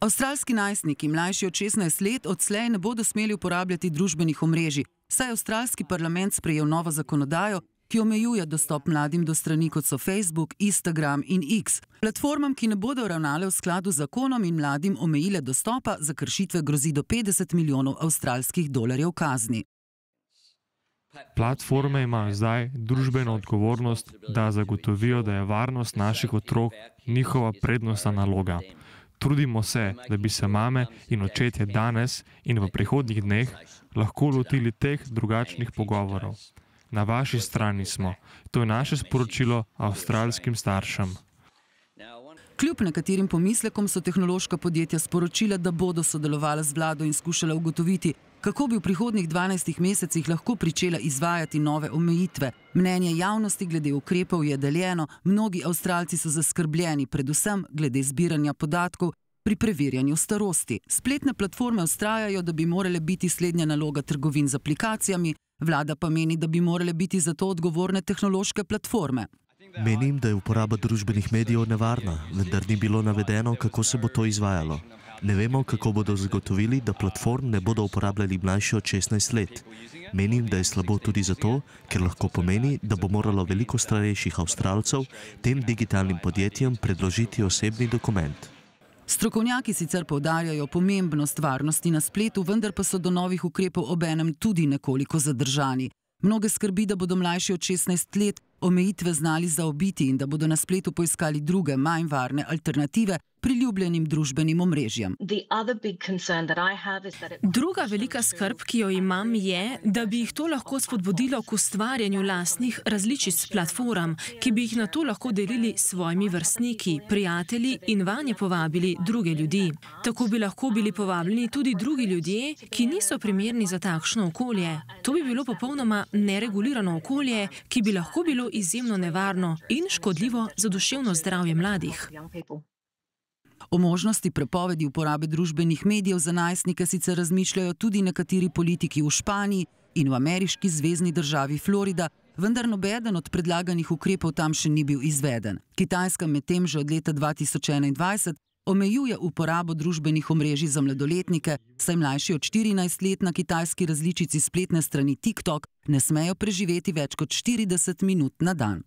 Avstralski najstniki, mlajši od 16 let, odslej ne bodo smeli uporabljati družbenih omrežij, saj je avstralski parlament sprejel novo zakonodajo, ki omejuje dostop mladim do strani kot so Facebook, Instagram in X. Platformam, ki ne bodo ravnale v skladu z zakonom in mladim omejile dostopa, za kršitve grozi do 50 milijonov avstralskih dolarjev kazni. Platforme imajo zdaj družbeno odgovornost, da zagotovijo, da je varnost naših otrok njihova prednostna naloga. Trudimo se, da bi se mame in očetje danes in v prihodnjih dneh lahko lotili teh drugačnih pogovorov. Na vaši strani smo. To je naše sporočilo avstralskim staršem. Kljub nekaterim pomislekom so tehnološka podjetja sporočila, da bodo sodelovala z vlado in skušala ugotoviti, kako bi v prihodnjih 12 mesecih lahko pričela izvajati nove omejitve. Mnenje javnosti glede ukrepov je deljeno, mnogi avstralci so zaskrbljeni, predvsem glede zbiranja podatkov pri preverjanju starosti. Spletne platforme ustrajajo, da bi morale biti slednja naloga trgovin z aplikacijami, vlada pa meni, da bi morale biti za to odgovorne tehnološke platforme. Menim, da je uporaba družbenih medijev nevarna, vendar ni bilo navedeno, kako se bo to izvajalo. Ne vemo, kako bodo zagotovili, da platform ne bodo uporabljali mlajši od 16 let. Menim, da je slabo tudi zato, ker lahko pomeni, da bo moralo veliko starejših avstralcev tem digitalnim podjetjem predložiti osebni dokument. Strokovnjaki sicer povdarjajo pomembnost varnosti na spletu, vendar pa so do novih ukrepov obenem tudi nekoliko zadržani. Mnoge skrbi, da bodo mlajši od 16 let omejitve znali zaobiti in da bodo na spletu poiskali druge, manj varne alternative, priljubljenim družbenim omrežjem. Druga velika skrb, ki jo imam, je, da bi jih to lahko spodbudilo k ustvarjanju lastnih različic platform, ki bi jih na to lahko delili s svojimi vrstniki, prijatelji in vanje povabili druge ljudi. Tako bi lahko bili povabljeni tudi drugi ljudje, ki niso primerni za takšno okolje. To bi bilo popolnoma neregulirano okolje, ki bi lahko bilo izjemno nevarno in škodljivo za duševno zdravje mladih. O možnosti prepovedi uporabe družbenih medijev za najstnike sicer razmišljajo tudi nekateri politiki v Španiji in v ameriški zvezdni državi Florida, vendar nobeden od predlaganih ukrepov tam še ni bil izveden. Kitajska medtem že od leta 2021 omejuje uporabo družbenih omrežij za mladoletnike, saj mlajši od 14 let na kitajski različici spletne strani TikTok ne smejo preživeti več kot 40 minut na dan.